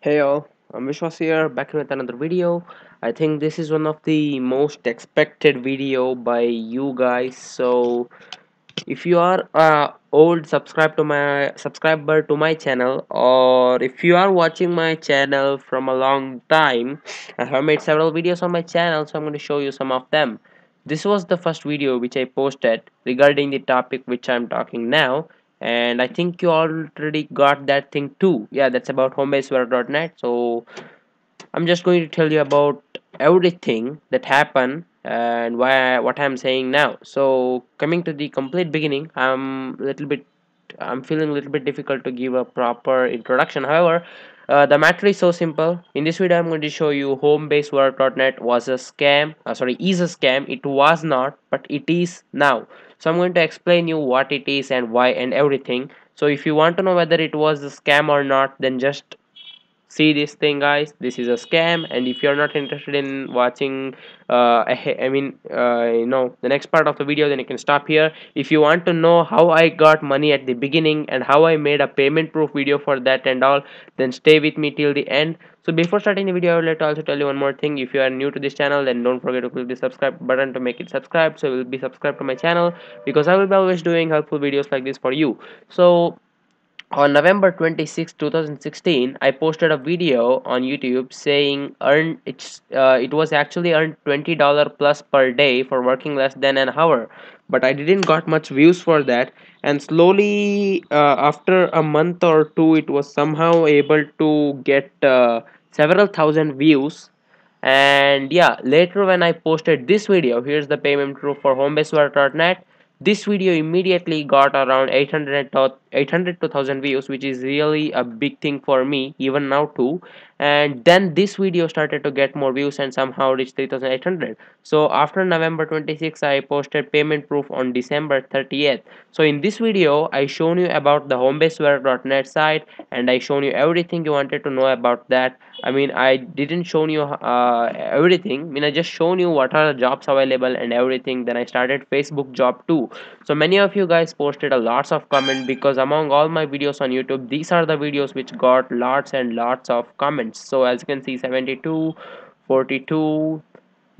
Hey all, I'm Vishwas here, back with another video. I think this is one of the most expected video by you guys. So if you are uh, old subscribe to my subscriber to my channel or if you are watching my channel from a long time, I have made several videos on my channel so I'm going to show you some of them. This was the first video which I posted regarding the topic which I'm talking now and I think you already got that thing too. Yeah, that's about homebasework.net. So I'm just going to tell you about everything that happened and why what I'm saying now. So coming to the complete beginning, I'm a little bit I'm feeling a little bit difficult to give a proper introduction. However, uh, the matter is so simple. In this video, I'm going to show you homebasework.net was a scam. Uh, sorry, is a scam. It was not, but it is now. So I'm going to explain you what it is and why and everything. So if you want to know whether it was a scam or not, then just see this thing guys. This is a scam and if you're not interested in watching uh, I mean uh, you know the next part of the video then you can stop here. If you want to know how I got money at the beginning and how I made a payment proof video for that and all then stay with me till the end. So before starting the video I would like to also tell you one more thing. If you are new to this channel then don't forget to click the subscribe button to make it subscribe so you will be subscribed to my channel because I will be always doing helpful videos like this for you. So on November 26, 2016, I posted a video on YouTube saying earn it's uh, it was actually earned $20 plus per day for working less than an hour. But I didn't got much views for that and slowly uh, after a month or two it was somehow able to get uh, several thousand views and yeah later when I posted this video here's the payment proof for homebasework.net this video immediately got around 800 to 800 to 1000 views which is really a big thing for me even now too and then this video started to get more views and somehow reached 3800 so after november 26 i posted payment proof on december 30th so in this video i shown you about the homebasework.net site and i shown you everything you wanted to know about that. I mean i didn't show you uh, everything. I mean i just shown you what are the jobs available and everything. Then i started facebook job too. So many of you guys posted a lots of comment because among all my videos on youtube these are the videos which got lots and lots of so as you can see 72 42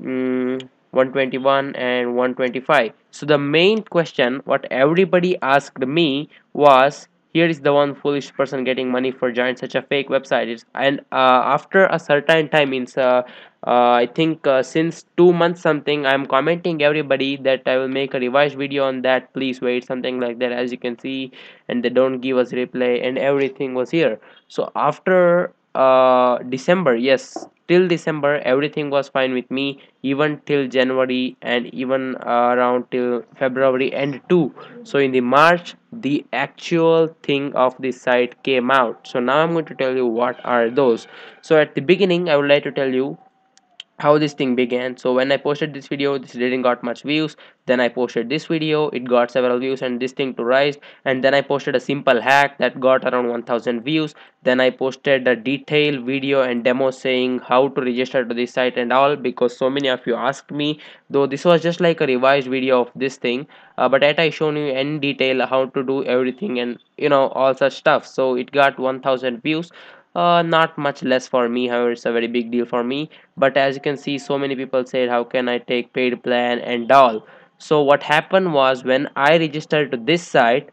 mm, 121 and 125 so the main question what everybody asked me was here is the one foolish person getting money for joining such a fake website. It's, and uh, after a certain time means uh, uh, I think uh, since two months something I'm commenting everybody that I will make a revised video on that. Please wait something like that as you can see. And they don't give us reply and everything was here. So after uh, December yes. Till December everything was fine with me even till January and even uh, around till February end too. So in the March the actual thing of this site came out. So now I'm going to tell you what are those. So at the beginning I would like to tell you how this thing began. So when i posted this video this didn't got much views. Then i posted this video it got several views and this thing to rise. And then i posted a simple hack that got around 1000 views. Then i posted a detailed video and demo saying how to register to this site and all because so many of you asked me though this was just like a revised video of this thing. Uh, but at i shown you in detail how to do everything and you know all such stuff. So it got 1000 views uh, not much less for me however it's a very big deal for me. But as you can see so many people said how can I take paid plan and all? So what happened was when I registered to this site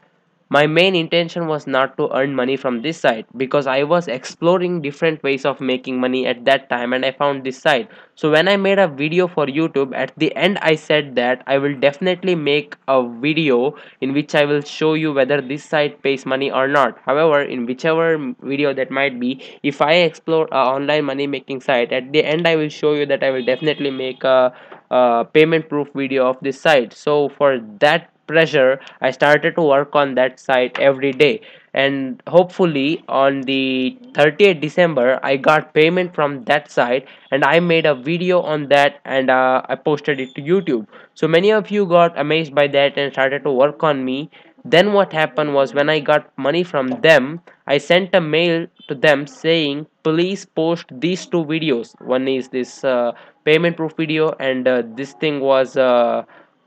my main intention was not to earn money from this site because I was exploring different ways of making money at that time and I found this site so when I made a video for YouTube at the end I said that I will definitely make a video in which I will show you whether this site pays money or not. However in whichever video that might be if I explore a online money making site at the end I will show you that I will definitely make a, a payment proof video of this site. So for that pressure i started to work on that site every day. And hopefully on the 30th december i got payment from that site and i made a video on that and uh, i posted it to youtube. So many of you got amazed by that and started to work on me. Then what happened was when i got money from them i sent a mail to them saying please post these two videos. One is this uh, payment proof video and uh, this thing was uh,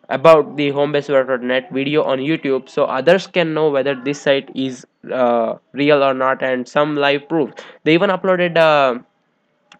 about the homebasework.net video on youtube so others can know whether this site is uh, real or not and some live proof. They even uploaded a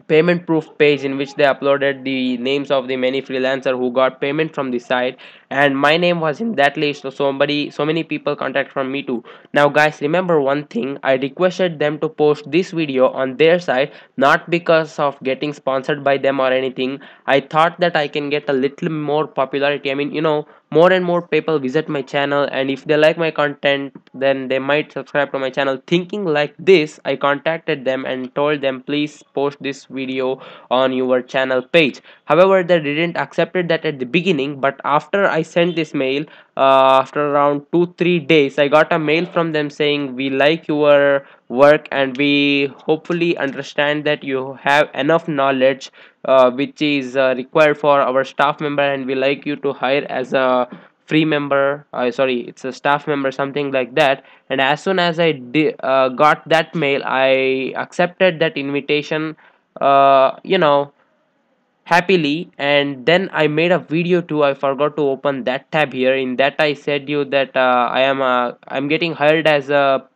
payment proof page in which they uploaded the names of the many freelancer who got payment from the site. And my name was in that list so somebody so many people contact from me too. Now guys remember one thing. I requested them to post this video on their site not because of getting sponsored by them or anything. I thought that i can get a little more popularity. I mean you know more and more people visit my channel and if they like my content then they might subscribe to my channel. Thinking like this i contacted them and told them please post this video on your channel page. However they didn't accepted that at the beginning but after i sent this mail uh, after around two three days i got a mail from them saying we like your work and we hopefully understand that you have enough knowledge uh, which is uh, required for our staff member and we like you to hire as a free member uh, sorry it's a staff member something like that. And as soon as i uh, got that mail i accepted that invitation uh, you know happily. And then i made a video too i forgot to open that tab here. In that i said you that uh, i am uh, i'm getting hired as a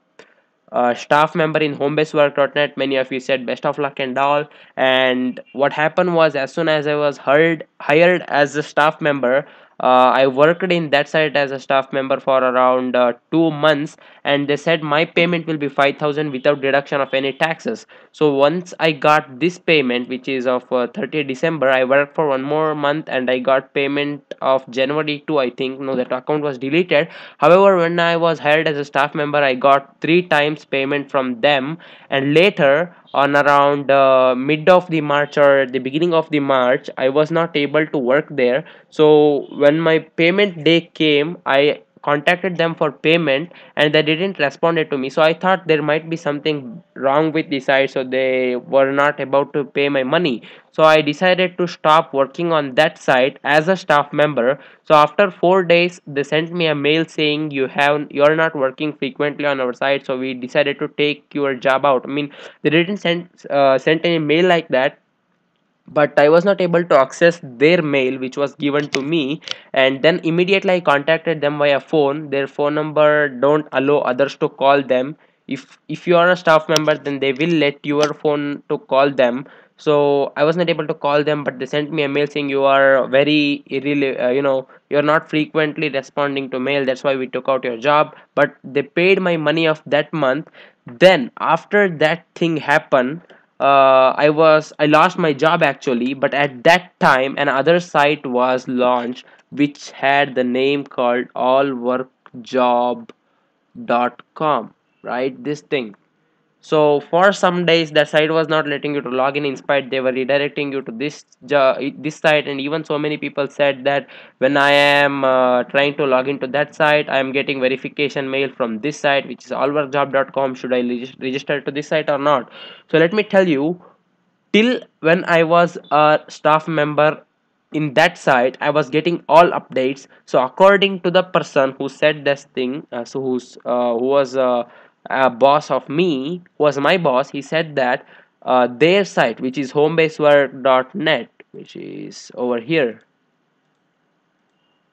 uh, staff member in homebasework.net many of you said best of luck and all. And what happened was as soon as i was hired hired as a staff member I worked in that site as a staff member for around uh, two months and they said my payment will be 5000 without deduction of any taxes. So once I got this payment which is of uh, 30 December I worked for one more month and I got payment of January 2 I think. No that account was deleted. However when I was hired as a staff member I got three times payment from them and later on around uh, mid of the march or the beginning of the march i was not able to work there. So when my payment day came i contacted them for payment and they didn't respond to me. So i thought there might be something wrong with the site so they were not about to pay my money. So i decided to stop working on that site as a staff member. So after 4 days they sent me a mail saying you have you're not working frequently on our site so we decided to take your job out. I mean they didn't send uh, send any mail like that but i was not able to access their mail which was given to me. And then immediately i contacted them via phone. Their phone number don't allow others to call them. If if you are a staff member then they will let your phone to call them. So i was not able to call them but they sent me a mail saying you are very uh, you know you're not frequently responding to mail. That's why we took out your job. But they paid my money of that month. Then after that thing happened uh, I was I lost my job actually but at that time another site was launched which had the name called allworkjob.com right? This thing so for some days that site was not letting you to log in. In spite they were redirecting you to this this site and even so many people said that when i am uh, trying to log into that site i am getting verification mail from this site which is allworkjob.com should i register to this site or not? So let me tell you till when i was a staff member in that site i was getting all updates. So according to the person who said this thing uh, so who's uh, who was uh, a boss of me was my boss. He said that uh, their site which is homebasework.net which is over here.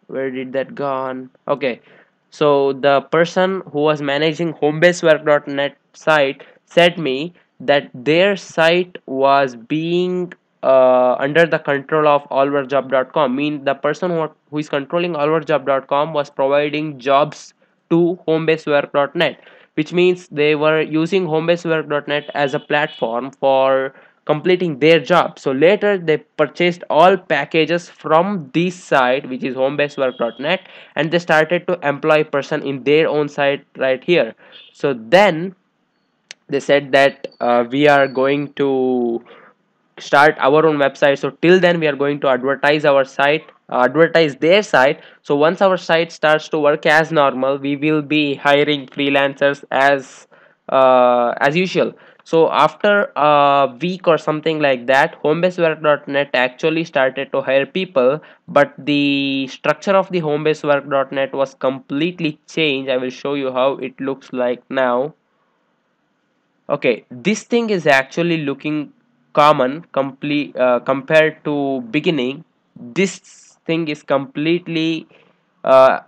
Where did that gone? Okay. So the person who was managing homebasework.net site said me that their site was being uh, under the control of allworkjob.com mean the person who, who is controlling allworkjob.com was providing jobs to homebasework.net which means they were using homebasework.net as a platform for completing their job. So later they purchased all packages from this site which is homebasework.net and they started to employ person in their own site right here. So then they said that uh, we are going to start our own website. So till then we are going to advertise our site uh, advertise their site. So once our site starts to work as normal we will be hiring freelancers as uh, as usual. So after a week or something like that homebasework.net actually started to hire people but the structure of the homebasework.net was completely changed. I will show you how it looks like now. Okay this thing is actually looking common complete uh, compared to beginning this thing is completely uh,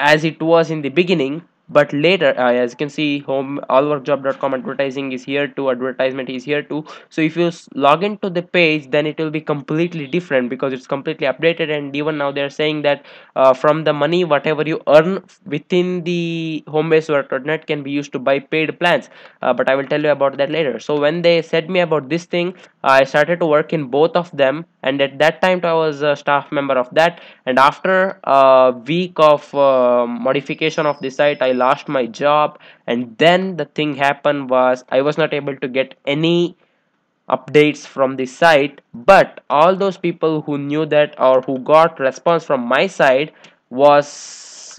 as it was in the beginning but later uh, as you can see home allworkjob.com advertising is here too advertisement is here too. So if you log into the page then it will be completely different because it's completely updated and even now they're saying that uh, from the money whatever you earn within the homebase.net can be used to buy paid plans. Uh, but i will tell you about that later. So when they said me about this thing i started to work in both of them and at that time i was a staff member of that. And after a week of uh, modification of the site i lost my job. And then the thing happened was i was not able to get any updates from the site. But all those people who knew that or who got response from my side was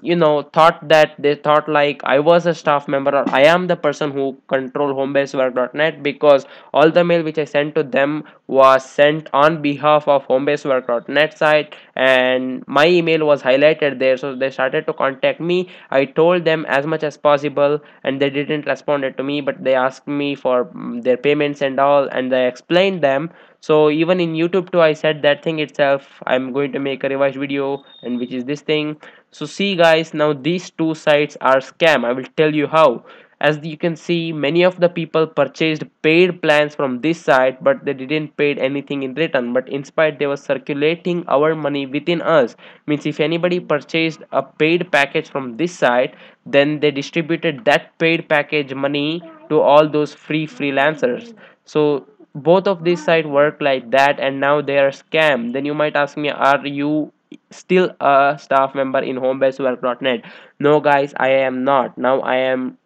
you know thought that they thought like i was a staff member or i am the person who control homebasework.net because all the mail which i sent to them was sent on behalf of homebasework.net site and my email was highlighted there. So they started to contact me. I told them as much as possible and they didn't respond to me but they asked me for mm, their payments and all and i explained them. So even in youtube too i said that thing itself. I'm going to make a revised video and which is this thing so see guys now these two sites are scam. I will tell you how. As you can see many of the people purchased paid plans from this site but they didn't paid anything in return. But in spite they were circulating our money within us. Means if anybody purchased a paid package from this site then they distributed that paid package money to all those free freelancers. So both of these sites work like that and now they are scam. Then you might ask me are you still a staff member in homebasework.net no guys i am not. Now i am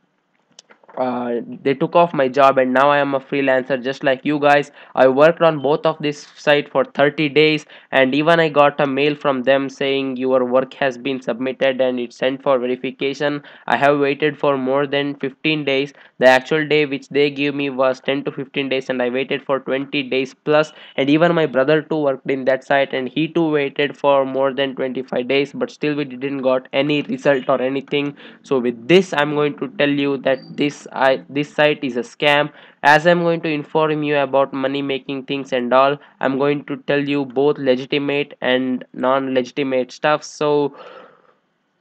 uh, they took off my job and now I am a freelancer just like you guys. I worked on both of this site for 30 days and even I got a mail from them saying your work has been submitted and it's sent for verification. I have waited for more than 15 days. The actual day which they gave me was 10 to 15 days and I waited for 20 days plus. And even my brother too worked in that site and he too waited for more than 25 days but still we didn't got any result or anything. So with this I'm going to tell you that this I this site is a scam. As I'm going to inform you about money making things and all I'm going to tell you both legitimate and non-legitimate stuff. So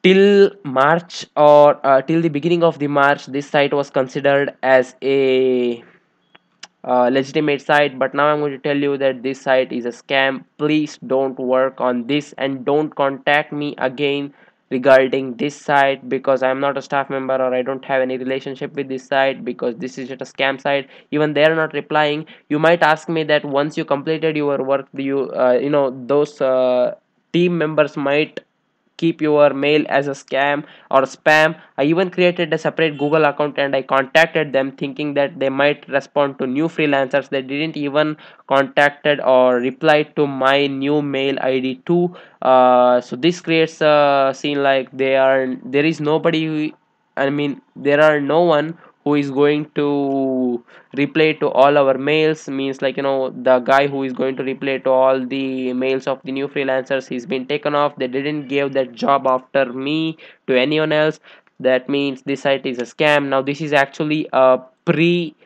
till March or uh, till the beginning of the March this site was considered as a uh, legitimate site. But now I'm going to tell you that this site is a scam. Please don't work on this and don't contact me again regarding this site because I'm not a staff member or I don't have any relationship with this site because this is just a scam site even they are not replying. You might ask me that once you completed your work you uh, you know those uh, team members might keep your mail as a scam or spam. I even created a separate google account and i contacted them thinking that they might respond to new freelancers. They didn't even contacted or replied to my new mail id too. Uh, so this creates a scene like they are there is nobody i mean there are no one who is going to reply to all our mails means like you know the guy who is going to reply to all the mails of the new freelancers he's been taken off. They didn't give that job after me to anyone else. That means this site is a scam. Now this is actually a pre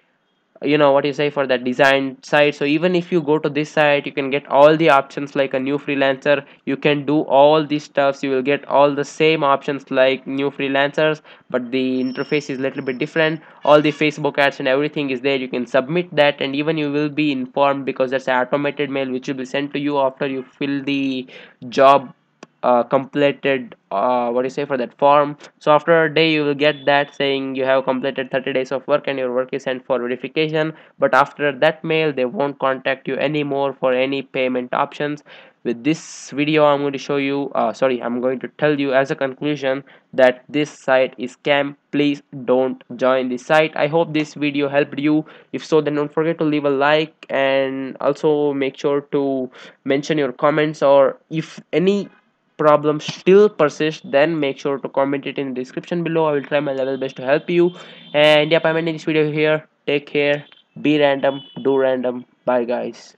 you know what you say for that design site so even if you go to this site you can get all the options like a new freelancer. You can do all these stuffs. You will get all the same options like new freelancers but the interface is little bit different. All the facebook ads and everything is there. You can submit that and even you will be informed because that's an automated mail which will be sent to you after you fill the job uh, completed uh, what do you say for that form. So after a day you will get that saying you have completed 30 days of work and your work is sent for verification. But after that mail they won't contact you anymore for any payment options. With this video i'm going to show you uh, sorry i'm going to tell you as a conclusion that this site is scam. Please don't join this site. I hope this video helped you. If so then don't forget to leave a like and also make sure to mention your comments or if any problem still persists then make sure to comment it in the description below. I will try my level best to help you. And yep i'm ending this video here. Take care. Be random. Do random. Bye guys